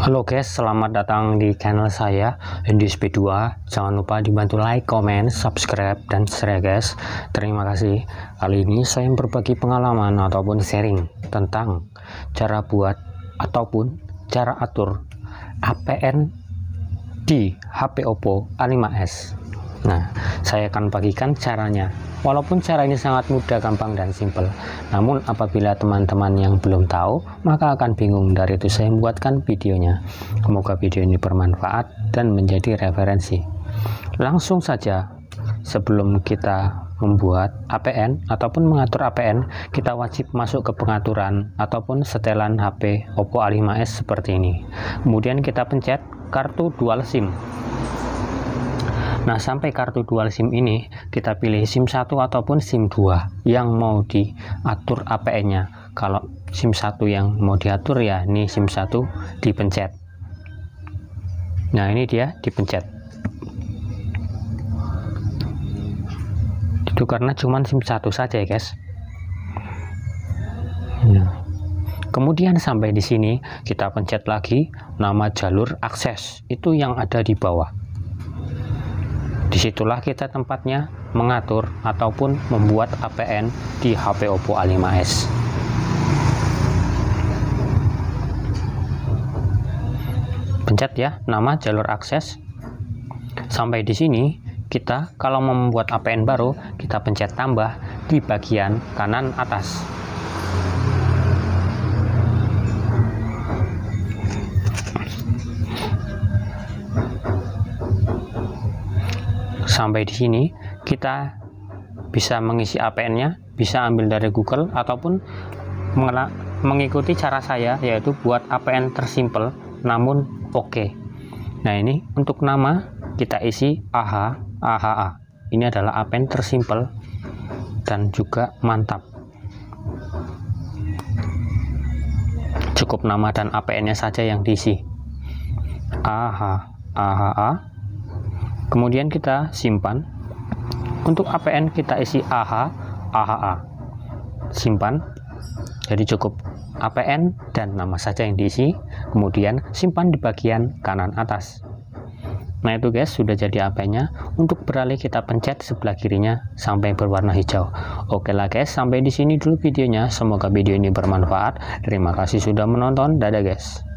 Halo guys, selamat datang di channel saya Indis B2 Jangan lupa dibantu like, comment, subscribe, dan share guys. Terima kasih. Kali ini saya berbagi pengalaman ataupun sharing Tentang cara buat ataupun cara atur APN di HP Oppo A5s Nah, saya akan bagikan caranya. Walaupun cara ini sangat mudah, gampang, dan simpel. Namun apabila teman-teman yang belum tahu, maka akan bingung. Dari itu saya membuatkan videonya. Semoga video ini bermanfaat dan menjadi referensi. Langsung saja, sebelum kita membuat APN ataupun mengatur APN, kita wajib masuk ke pengaturan ataupun setelan HP Oppo A5s seperti ini. Kemudian kita pencet kartu dual SIM Nah, sampai kartu dual SIM ini kita pilih SIM 1 ataupun SIM 2 yang mau diatur APN-nya. Kalau SIM 1 yang mau diatur ya ini SIM 1 dipencet. Nah, ini dia dipencet. Itu karena cuma SIM 1 saja ya, guys. Nah. Kemudian sampai di sini kita pencet lagi nama jalur akses itu yang ada di bawah. Di situlah kita tempatnya mengatur ataupun membuat APN di HP Oppo A5s. Pencet ya nama jalur akses. Sampai di sini kita kalau membuat APN baru kita pencet tambah di bagian kanan atas. Sampai di sini kita bisa mengisi APN-nya bisa ambil dari Google ataupun mengikuti cara saya yaitu buat APN tersimpel namun oke. Okay. nah ini untuk nama kita isi AH AHA ini adalah APN tersimpel dan juga mantap. Cukup nama dan APN-nya saja yang diisi. AH AHA kemudian kita simpan. Untuk APN kita isi AH AHA simpan. Jadi cukup APN dan nama saja yang diisi. Kemudian simpan di bagian kanan atas. Nah itu guys sudah jadi APN nya untuk beralih kita pencet sebelah kirinya sampai berwarna hijau. Oke lah guys sampai di sini dulu videonya. Semoga video ini bermanfaat. Terima kasih sudah menonton. Dadah guys